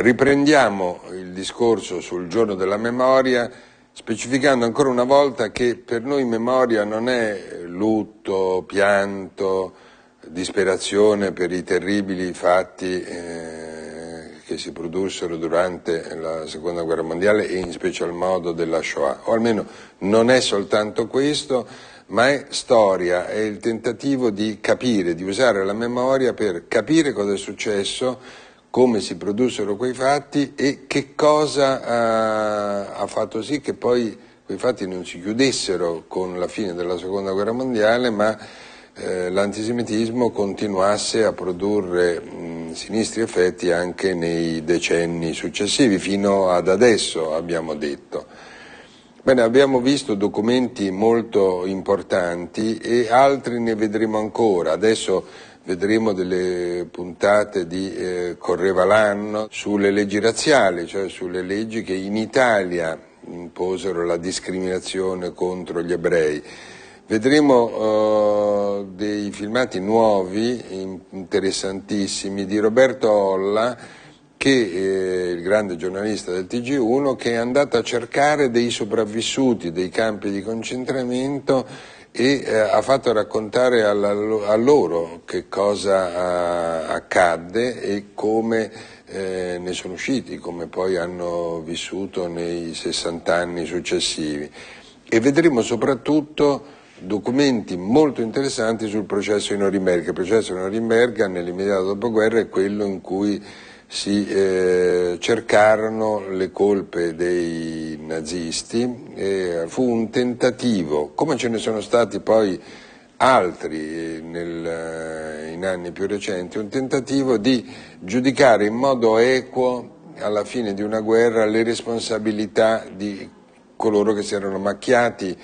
Riprendiamo il discorso sul giorno della memoria specificando ancora una volta che per noi memoria non è lutto, pianto, disperazione per i terribili fatti eh, che si produssero durante la seconda guerra mondiale e in special modo della Shoah, o almeno non è soltanto questo, ma è storia, è il tentativo di capire, di usare la memoria per capire cosa è successo, come si produssero quei fatti e che cosa ha, ha fatto sì che poi quei fatti non si chiudessero con la fine della seconda guerra mondiale, ma eh, l'antisemitismo continuasse a produrre mh, sinistri effetti anche nei decenni successivi, fino ad adesso abbiamo detto. Bene, abbiamo visto documenti molto importanti e altri ne vedremo ancora. Adesso vedremo delle puntate di eh, Correva l'anno sulle leggi razziali, cioè sulle leggi che in Italia imposero la discriminazione contro gli ebrei. Vedremo uh, dei filmati nuovi, interessantissimi, di Roberto Olla, che è il grande giornalista del TG1, che è andato a cercare dei sopravvissuti dei campi di concentramento e eh, ha fatto raccontare alla, a loro che cosa uh, accadde e come eh, ne sono usciti, come poi hanno vissuto nei 60 anni successivi. E vedremo soprattutto documenti molto interessanti sul processo di Norimberga. Il processo di Norimberga nell'immediato dopoguerra è quello in cui si eh, cercarono le colpe dei nazisti, e fu un tentativo, come ce ne sono stati poi altri nel, in anni più recenti, un tentativo di giudicare in modo equo alla fine di una guerra le responsabilità di coloro che si erano macchiati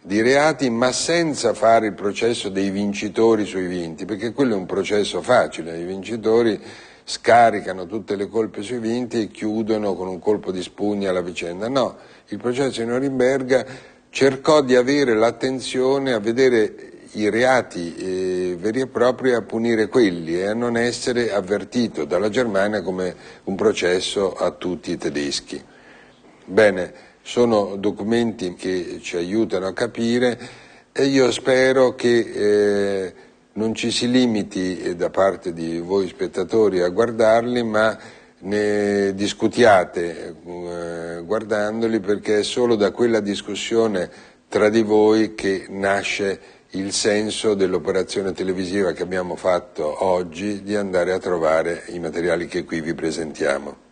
di reati ma senza fare il processo dei vincitori sui vinti, perché quello è un processo facile, i vincitori scaricano tutte le colpe sui vinti e chiudono con un colpo di spugna la vicenda. No, il processo di Norimberga cercò di avere l'attenzione a vedere i reati eh, veri e propri a punire quelli e a non essere avvertito dalla Germania come un processo a tutti i tedeschi. Bene, sono documenti che ci aiutano a capire e io spero che eh, non ci si limiti eh, da parte di voi spettatori a guardarli, ma ne discutiate eh, guardandoli perché è solo da quella discussione tra di voi che nasce il senso dell'operazione televisiva che abbiamo fatto oggi di andare a trovare i materiali che qui vi presentiamo.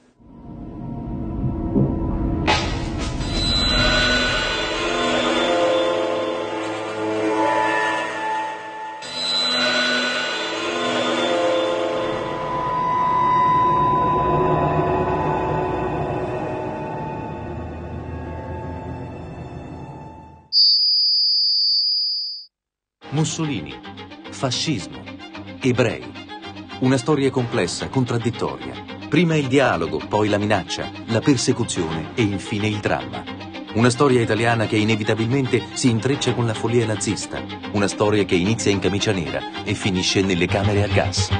Mussolini, fascismo, ebrei. Una storia complessa, contraddittoria. Prima il dialogo, poi la minaccia, la persecuzione e infine il dramma. Una storia italiana che inevitabilmente si intreccia con la follia nazista. Una storia che inizia in camicia nera e finisce nelle camere a gas.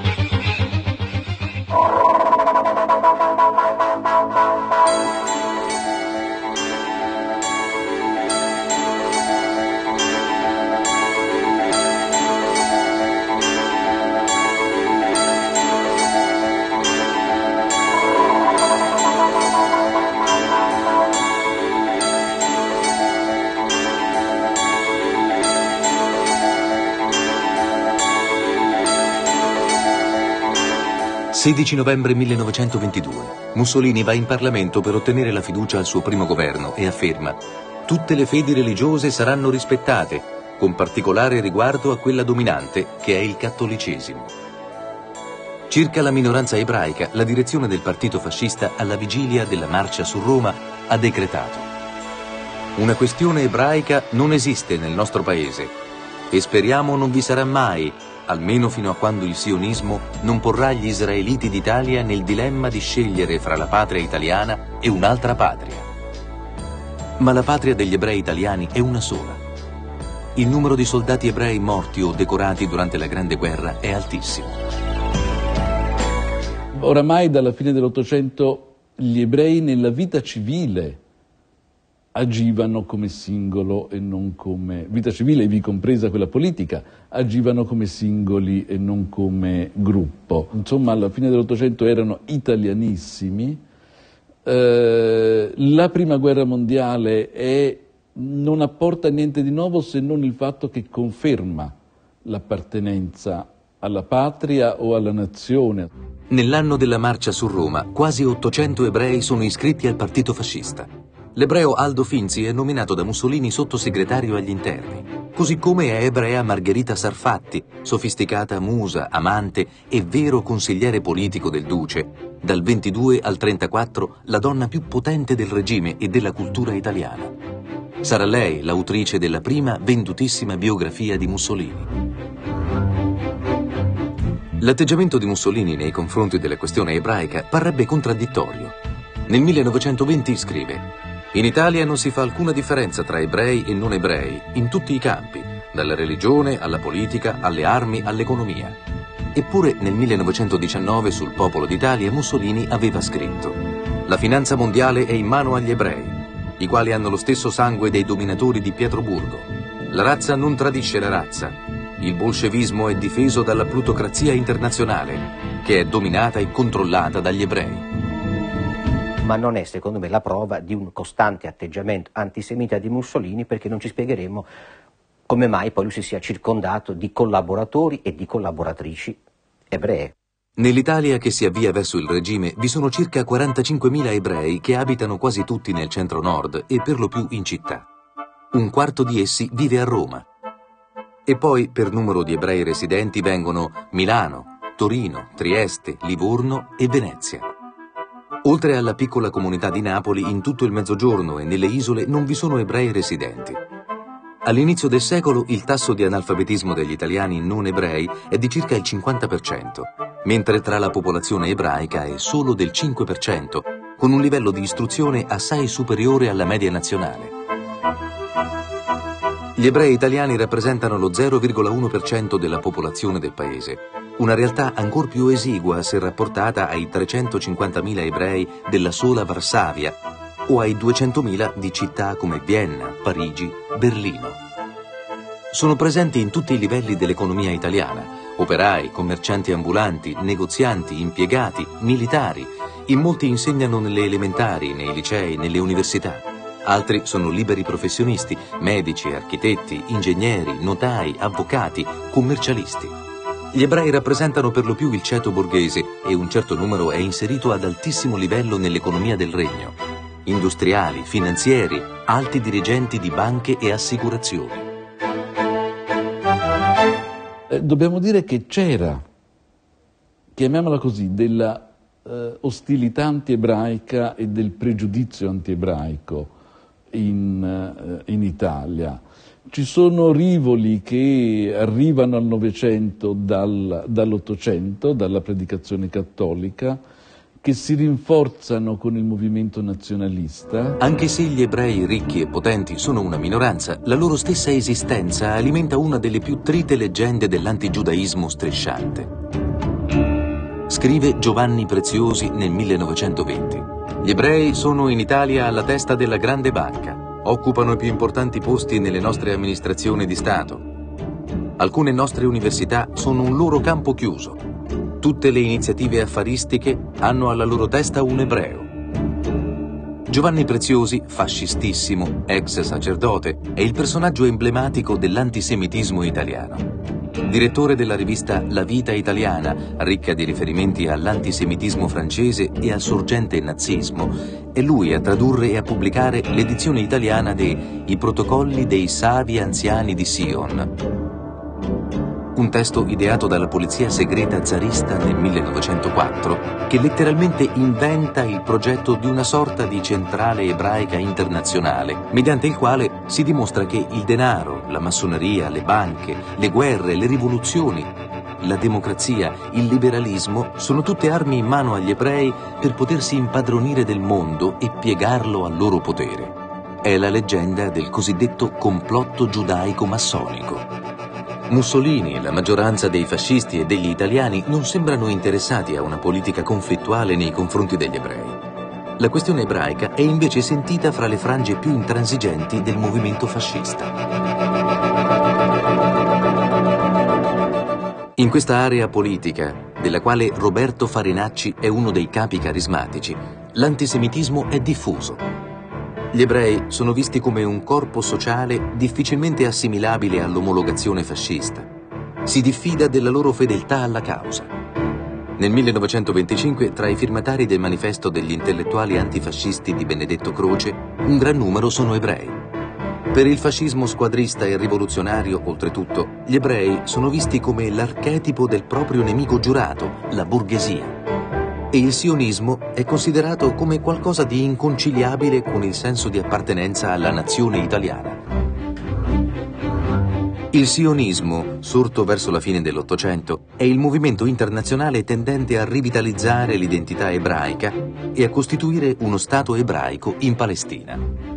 16 novembre 1922. Mussolini va in Parlamento per ottenere la fiducia al suo primo governo e afferma tutte le fedi religiose saranno rispettate, con particolare riguardo a quella dominante, che è il cattolicesimo. Circa la minoranza ebraica, la direzione del partito fascista alla vigilia della marcia su Roma ha decretato Una questione ebraica non esiste nel nostro paese e speriamo non vi sarà mai almeno fino a quando il sionismo non porrà gli israeliti d'Italia nel dilemma di scegliere fra la patria italiana e un'altra patria. Ma la patria degli ebrei italiani è una sola. Il numero di soldati ebrei morti o decorati durante la Grande Guerra è altissimo. Oramai dalla fine dell'Ottocento gli ebrei nella vita civile agivano come singolo e non come vita civile, vi compresa quella politica, agivano come singoli e non come gruppo. Insomma, alla fine dell'Ottocento erano italianissimi. Eh, la prima guerra mondiale è, non apporta niente di nuovo se non il fatto che conferma l'appartenenza alla patria o alla nazione. Nell'anno della marcia su Roma, quasi 800 ebrei sono iscritti al partito fascista. L'ebreo Aldo Finzi è nominato da Mussolini sottosegretario agli interni, così come è ebrea Margherita Sarfatti, sofisticata musa, amante e vero consigliere politico del duce, dal 22 al 34 la donna più potente del regime e della cultura italiana. Sarà lei l'autrice della prima vendutissima biografia di Mussolini. L'atteggiamento di Mussolini nei confronti della questione ebraica parrebbe contraddittorio. Nel 1920 scrive In Italia non si fa alcuna differenza tra ebrei e non ebrei, in tutti i campi, dalla religione alla politica, alle armi, all'economia. Eppure nel 1919 sul Popolo d'Italia Mussolini aveva scritto La finanza mondiale è in mano agli ebrei, i quali hanno lo stesso sangue dei dominatori di Pietroburgo. La razza non tradisce la razza, il bolscevismo è difeso dalla plutocrazia internazionale, che è dominata e controllata dagli ebrei. Ma non è, secondo me, la prova di un costante atteggiamento antisemita di Mussolini, perché non ci spiegheremo come mai poi lui si sia circondato di collaboratori e di collaboratrici ebree. Nell'Italia che si avvia verso il regime vi sono circa 45.000 ebrei che abitano quasi tutti nel centro-nord e per lo più in città. Un quarto di essi vive a Roma, e poi per numero di ebrei residenti vengono Milano, Torino, Trieste, Livorno e Venezia. Oltre alla piccola comunità di Napoli, in tutto il Mezzogiorno e nelle isole non vi sono ebrei residenti. All'inizio del secolo il tasso di analfabetismo degli italiani non ebrei è di circa il 50%, mentre tra la popolazione ebraica è solo del 5%, con un livello di istruzione assai superiore alla media nazionale. Gli ebrei italiani rappresentano lo 0,1% della popolazione del paese, una realtà ancor più esigua se rapportata ai 350.000 ebrei della sola Varsavia o ai 200.000 di città come Vienna, Parigi, Berlino. Sono presenti in tutti i livelli dell'economia italiana, operai, commercianti ambulanti, negozianti, impiegati, militari, in molti insegnano nelle elementari, nei licei, nelle università. Altri sono liberi professionisti, medici, architetti, ingegneri, notai, avvocati, commercialisti. Gli ebrei rappresentano per lo più il ceto borghese e un certo numero è inserito ad altissimo livello nell'economia del regno. Industriali, finanzieri, alti dirigenti di banche e assicurazioni. Eh, dobbiamo dire che c'era, chiamiamola così, della eh, ostilità antiebraica e del pregiudizio antiebraico in, eh, in Italia. Ci sono rivoli che arrivano al Novecento dal, dall'Ottocento, dalla predicazione cattolica, che si rinforzano con il movimento nazionalista. Anche se gli ebrei ricchi e potenti sono una minoranza, la loro stessa esistenza alimenta una delle più trite leggende dell'antigiudaismo strisciante. Scrive Giovanni Preziosi nel 1920. Gli ebrei sono in Italia alla testa della grande banca, occupano i più importanti posti nelle nostre amministrazioni di Stato. Alcune nostre università sono un loro campo chiuso. Tutte le iniziative affaristiche hanno alla loro testa un ebreo. Giovanni Preziosi, fascistissimo, ex sacerdote, è il personaggio emblematico dell'antisemitismo italiano. Direttore della rivista La Vita Italiana, ricca di riferimenti all'antisemitismo francese e al sorgente nazismo, è lui a tradurre e a pubblicare l'edizione italiana de I protocolli dei savi anziani di Sion, un testo ideato dalla polizia segreta zarista nel 1904 che letteralmente inventa il progetto di una sorta di centrale ebraica internazionale, mediante il quale si dimostra che il denaro, la massoneria, le banche, le guerre, le rivoluzioni, la democrazia, il liberalismo sono tutte armi in mano agli ebrei per potersi impadronire del mondo e piegarlo al loro potere. È la leggenda del cosiddetto complotto giudaico-massonico. Mussolini e la maggioranza dei fascisti e degli italiani non sembrano interessati a una politica conflittuale nei confronti degli ebrei. La questione ebraica è invece sentita fra le frange più intransigenti del movimento fascista. In questa area politica, della quale Roberto Farinacci è uno dei capi carismatici, l'antisemitismo è diffuso. Gli ebrei sono visti come un corpo sociale difficilmente assimilabile all'omologazione fascista. Si diffida della loro fedeltà alla causa. Nel 1925, tra i firmatari del manifesto degli intellettuali antifascisti di Benedetto Croce, un gran numero sono ebrei. Per il fascismo squadrista e rivoluzionario, oltretutto, gli ebrei sono visti come l'archetipo del proprio nemico giurato, la borghesia e il sionismo è considerato come qualcosa di inconciliabile con il senso di appartenenza alla nazione italiana. Il sionismo, sorto verso la fine dell'Ottocento, è il movimento internazionale tendente a rivitalizzare l'identità ebraica e a costituire uno Stato ebraico in Palestina.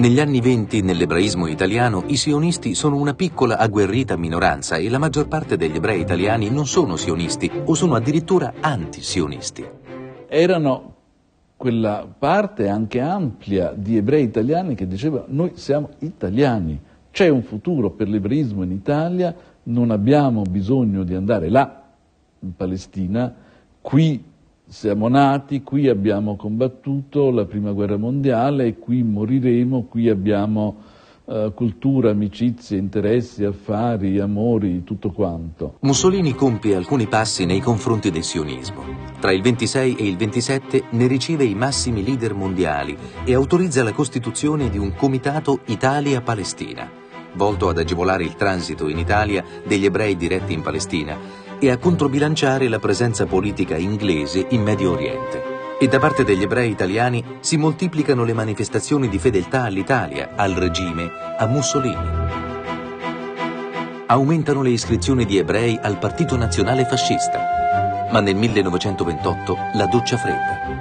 Negli anni venti nell'ebraismo italiano i sionisti sono una piccola agguerrita minoranza e la maggior parte degli ebrei italiani non sono sionisti o sono addirittura anti-sionisti. Erano quella parte anche ampia di ebrei italiani che dicevano noi siamo italiani, c'è un futuro per l'ebraismo in Italia, non abbiamo bisogno di andare là, in Palestina, qui siamo nati, qui abbiamo combattuto la prima guerra mondiale, qui moriremo, qui abbiamo eh, cultura, amicizie, interessi, affari, amori, tutto quanto. Mussolini compie alcuni passi nei confronti del sionismo. Tra il 26 e il 27 ne riceve i massimi leader mondiali e autorizza la costituzione di un comitato Italia-Palestina, volto ad agevolare il transito in Italia degli ebrei diretti in Palestina e a controbilanciare la presenza politica inglese in Medio Oriente. E da parte degli ebrei italiani si moltiplicano le manifestazioni di fedeltà all'Italia, al regime, a Mussolini. Aumentano le iscrizioni di ebrei al Partito Nazionale Fascista, ma nel 1928 la doccia fredda.